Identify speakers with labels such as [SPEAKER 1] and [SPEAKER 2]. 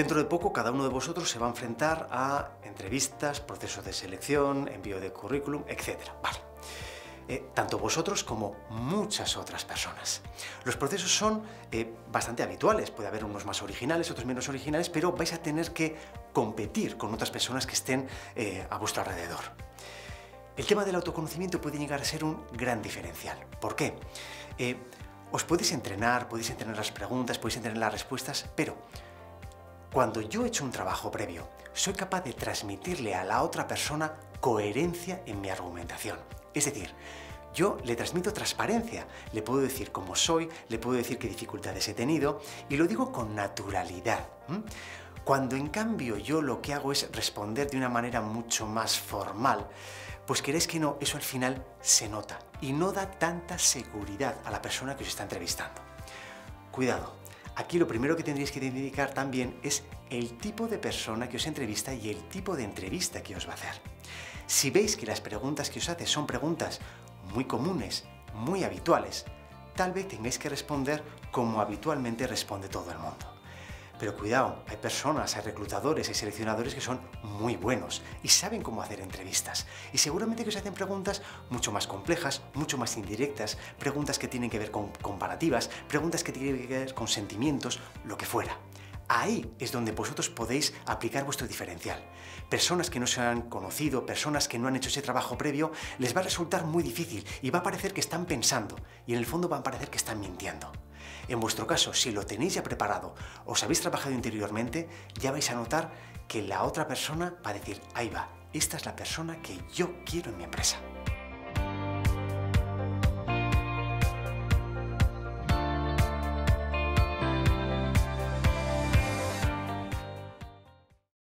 [SPEAKER 1] Dentro de poco, cada uno de vosotros se va a enfrentar a entrevistas, procesos de selección, envío de currículum, etc. Vale. Eh, tanto vosotros como muchas otras personas. Los procesos son eh, bastante habituales, puede haber unos más originales, otros menos originales, pero vais a tener que competir con otras personas que estén eh, a vuestro alrededor. El tema del autoconocimiento puede llegar a ser un gran diferencial. ¿Por qué? os podéis entrenar, podéis entrenar las preguntas, podéis entrenar las respuestas, pero cuando yo he hecho un trabajo previo, soy capaz de transmitirle a la otra persona coherencia en mi argumentación. Es decir, yo le transmito transparencia, le puedo decir cómo soy, le puedo decir qué dificultades he tenido y lo digo con naturalidad. Cuando en cambio yo lo que hago es responder de una manera mucho más formal, pues queréis que no, eso al final se nota y no da tanta seguridad a la persona que os está entrevistando. Cuidado, aquí lo primero que tendréis que identificar también es el tipo de persona que os entrevista y el tipo de entrevista que os va a hacer. Si veis que las preguntas que os hace son preguntas muy comunes, muy habituales, tal vez tengáis que responder como habitualmente responde todo el mundo. Pero cuidado, hay personas, hay reclutadores, hay seleccionadores que son muy buenos y saben cómo hacer entrevistas. Y seguramente que os hacen preguntas mucho más complejas, mucho más indirectas, preguntas que tienen que ver con comparativas, preguntas que tienen que ver con sentimientos, lo que fuera. Ahí es donde vosotros podéis aplicar vuestro diferencial. Personas que no se han conocido, personas que no han hecho ese trabajo previo, les va a resultar muy difícil y va a parecer que están pensando y en el fondo va a parecer que están mintiendo. En vuestro caso, si lo tenéis ya preparado, os habéis trabajado interiormente, ya vais a notar que la otra persona va a decir, ahí va, esta es la persona que yo quiero en mi empresa.